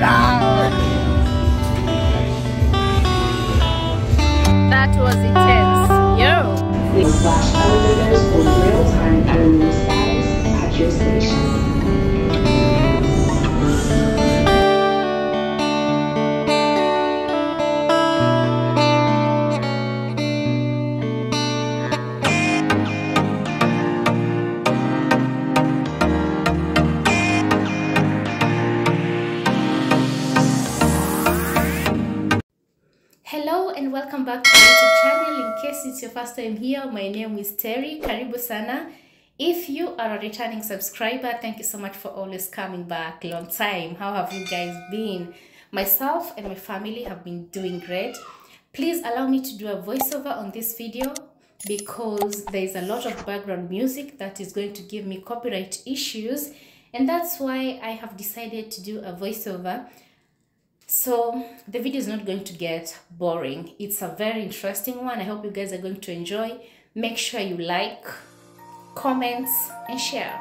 That welcome back to my YouTube channel. In case it's your first time here, my name is Terry. Karibu sana. If you are a returning subscriber, thank you so much for always coming back. Long time. How have you guys been? Myself and my family have been doing great. Please allow me to do a voiceover on this video because there is a lot of background music that is going to give me copyright issues and that's why I have decided to do a voiceover so the video is not going to get boring. It's a very interesting one. I hope you guys are going to enjoy. Make sure you like, comments, and share.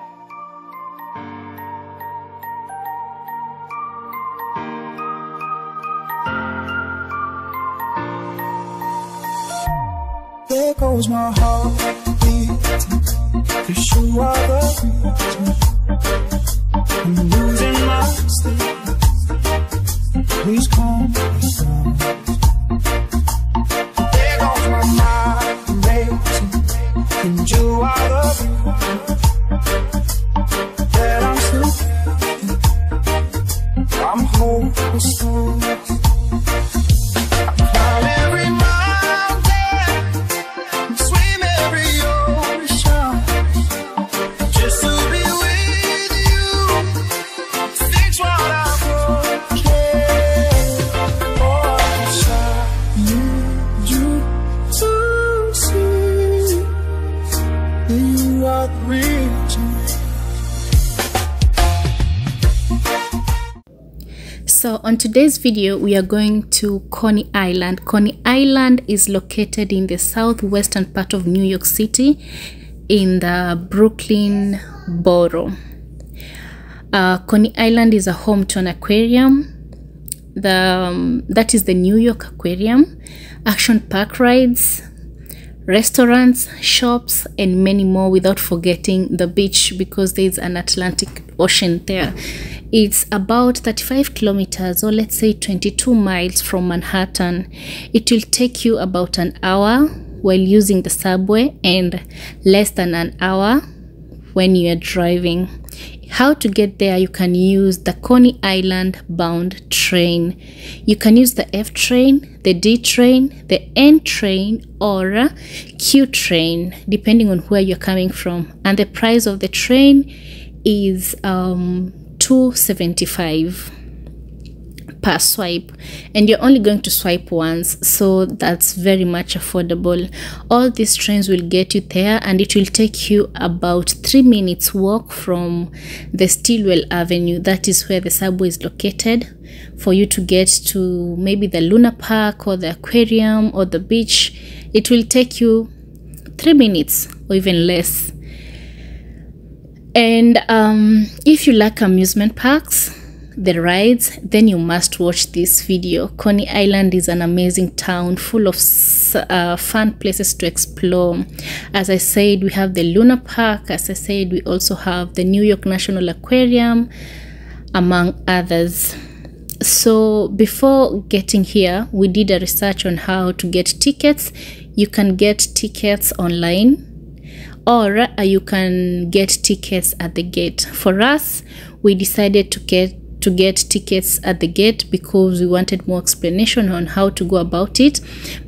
There goes my heart beating Cause you are the reason on today's video, we are going to Coney Island. Coney Island is located in the southwestern part of New York City in the Brooklyn borough. Uh, Coney Island is a home to an aquarium. The um, that is the New York Aquarium, action park rides, restaurants, shops, and many more. Without forgetting the beach because there is an Atlantic Ocean there. It's about 35 kilometers, or let's say 22 miles from Manhattan. It will take you about an hour while using the subway and less than an hour when you are driving. How to get there? You can use the Coney Island bound train. You can use the F train, the D train, the N train, or Q train, depending on where you're coming from. And the price of the train is um, 275 per swipe. And you're only going to swipe once so that's very much affordable. All these trains will get you there and it will take you about three minutes walk from the Stillwell Avenue. That is where the subway is located for you to get to maybe the lunar Park or the aquarium or the beach. It will take you three minutes or even less and um, if you like amusement parks, the rides, then you must watch this video. Coney Island is an amazing town full of uh, fun places to explore. As I said, we have the Luna Park. As I said, we also have the New York National Aquarium, among others. So before getting here, we did a research on how to get tickets. You can get tickets online or uh, you can get tickets at the gate. For us, we decided to get to get tickets at the gate because we wanted more explanation on how to go about it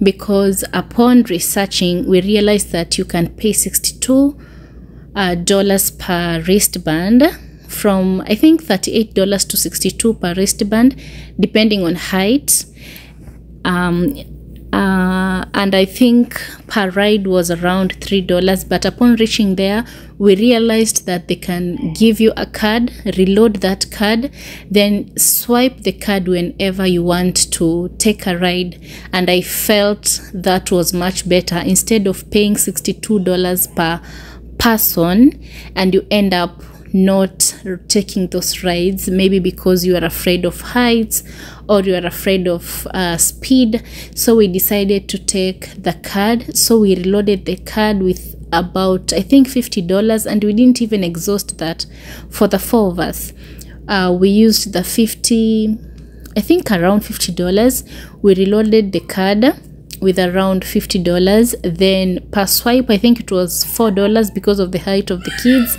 because upon researching we realized that you can pay 62 uh, dollars per wristband from I think 38 dollars to 62 per wristband depending on height um, uh, and I think per ride was around three dollars. But upon reaching there, we realized that they can give you a card, reload that card, then swipe the card whenever you want to take a ride. And I felt that was much better instead of paying sixty-two dollars per person, and you end up not taking those rides maybe because you are afraid of heights or you are afraid of uh, speed. So we decided to take the card. So we reloaded the card with about i think $50 and we didn't even exhaust that for the four of us. Uh, we used the 50 i think around $50 we reloaded the card with around $50 then per swipe i think it was $4 because of the height of the kids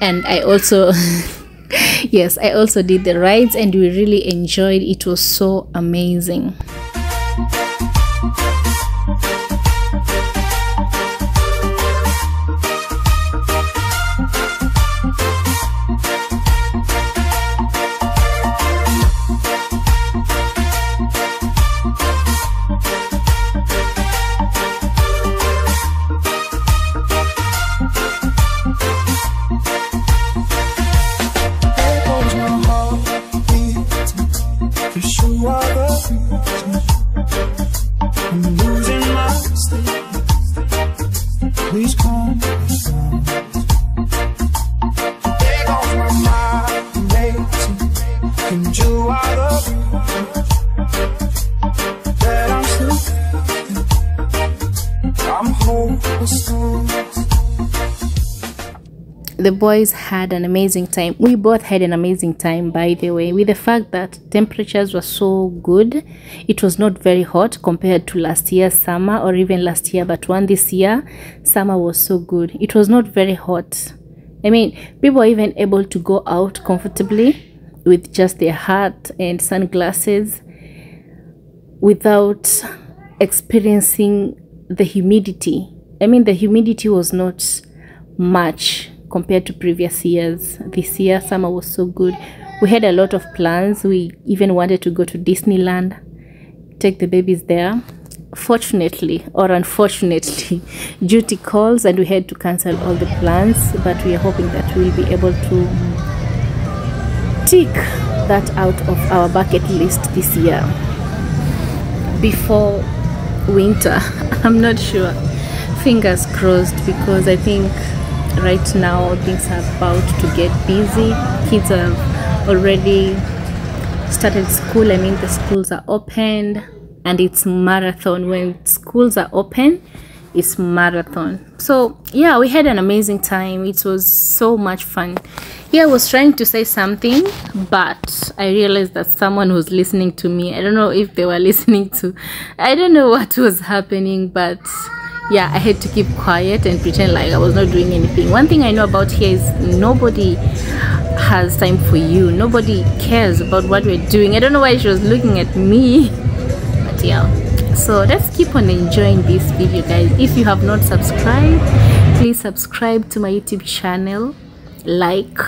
and i also yes i also did the rides and we really enjoyed. It was so amazing the boys had an amazing time. We both had an amazing time by the way with the fact that temperatures were so good. It was not very hot compared to last year's summer or even last year but one this year summer was so good. It was not very hot. I mean people were even able to go out comfortably with just their hat and sunglasses without experiencing the humidity. I mean, the humidity was not much compared to previous years. This year, summer was so good. We had a lot of plans. We even wanted to go to Disneyland, take the babies there. Fortunately or unfortunately, duty calls and we had to cancel all the plans, but we are hoping that we'll be able to tick that out of our bucket list this year before winter. I'm not sure. Fingers crossed because I think right now things are about to get busy. Kids have already started school. I mean, the schools are opened and it's marathon. When schools are open, it's marathon. So, yeah, we had an amazing time. It was so much fun. Yeah, I was trying to say something, but I realized that someone was listening to me. I don't know if they were listening to, I don't know what was happening, but yeah, I had to keep quiet and pretend like I was not doing anything. One thing I know about here is nobody has time for you, nobody cares about what we're doing. I don't know why she was looking at me, but yeah. So let's keep on enjoying this video, guys. If you have not subscribed, please subscribe to my YouTube channel, like,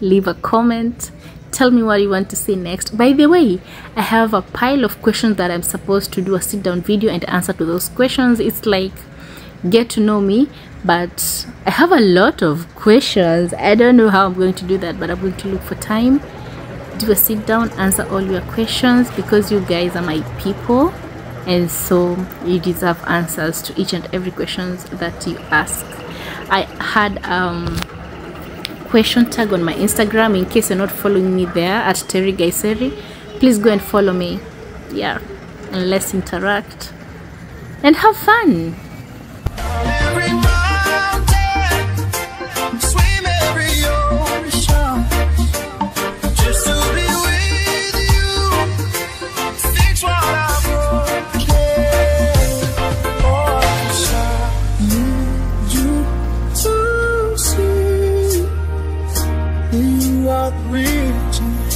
leave a comment tell me what you want to see next by the way i have a pile of questions that i'm supposed to do a sit down video and answer to those questions it's like get to know me but i have a lot of questions. I don't know how i'm going to do that but i'm going to look for time. Do a sit down answer all your questions because you guys are my people and so you deserve answers to each and every questions that you ask. I had um question tag on my instagram in case you're not following me there at terry Gycery. Please go and follow me. Yeah and let's interact. And have fun you are the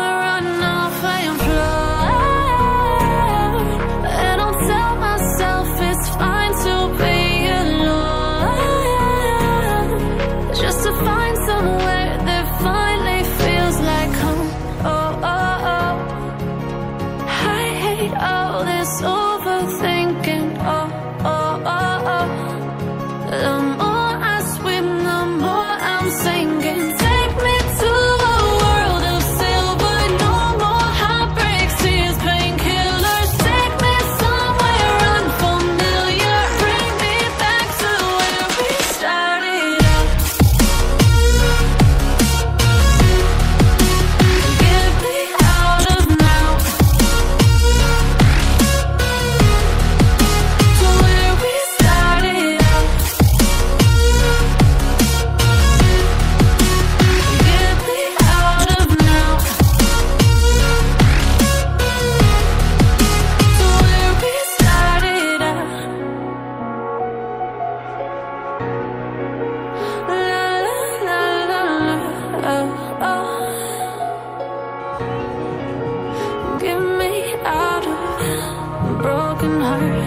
all this overthinking.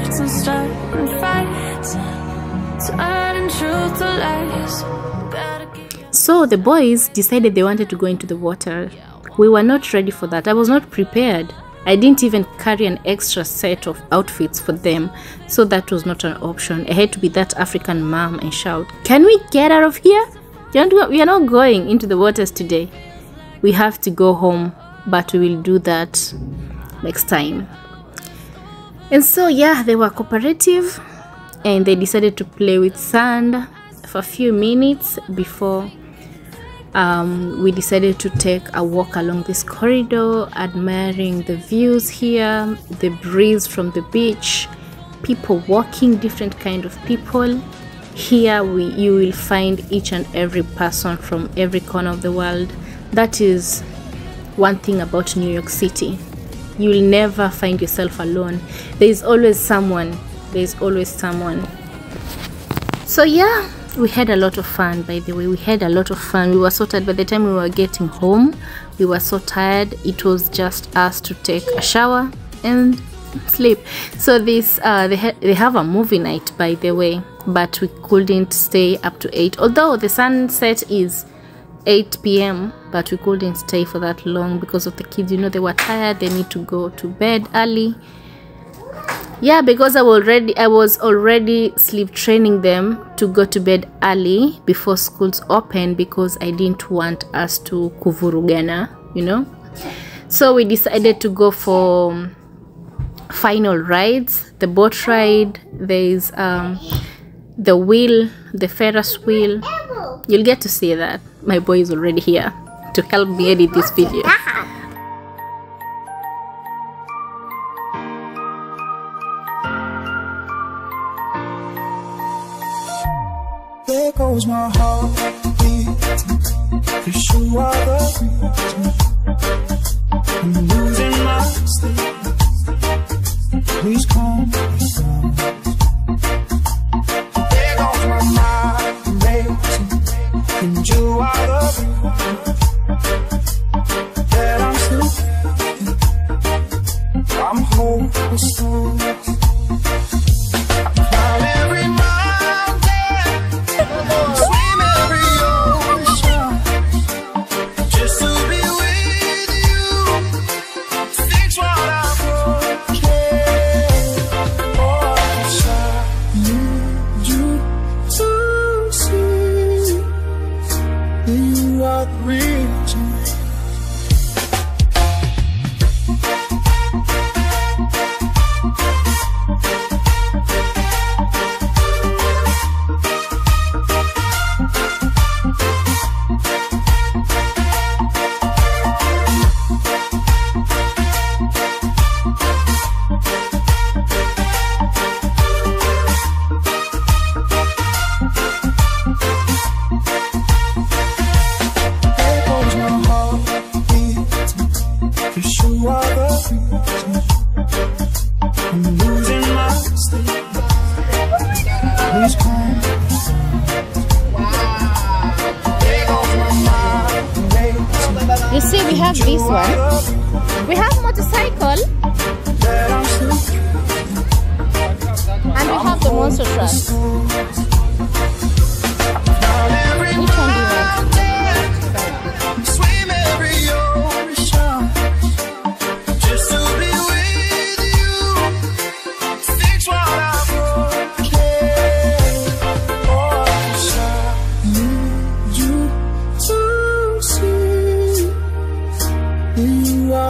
And starting fights, turning truth to lies. So the boys decided they wanted to go into the water. We were not ready for that. I was not prepared. I didn't even carry an extra set of outfits for them, so that was not an option. I had to be that African mom and shout, Can we get out of here? We are not going into the waters today. We have to go home, but we will do that next time. And so, yeah, they were cooperative and they decided to play with sand for a few minutes before um, we decided to take a walk along this corridor, admiring the views here, the breeze from the beach, people walking, different kind of people. Here we you will find each and every person from every corner of the world. That is one thing about New York City. You will never find yourself alone. There is always someone. There is always someone. So yeah, we had a lot of fun by the way. We had a lot of fun. We were so tired by the time we were getting home. We were so tired. It was just us to take a shower and sleep. So this uh they ha- they have a movie night by the way, but we couldn't stay up to 8. Although the sunset is 8 p.m. but we couldn't stay for that long because of the kids. You know they were tired. They need to go to bed early yeah because i was already i was already sleep training them to go to bed early before schools open because i didn't want us to kuvurugana you know so we decided to go for um, final rides the boat ride there's um the wheel the ferris wheel. You'll get to see that. My boy is already here to help me edit this video. There goes my heart. Cause you are the reason I'm losing my sleep. Please calm have this one. We have motorcycle. And we have the monster truck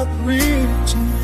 stop reaching.